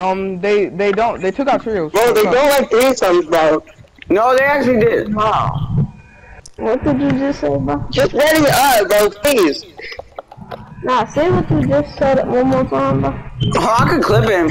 Um, they they don't they took out trios. Bro, they don't like threesomes, bro. No, they actually did. Wow. What did you just say, bro? Just ready up, uh, bro, please. Nah, say what you just said one more time, bro. Oh, I could clip it and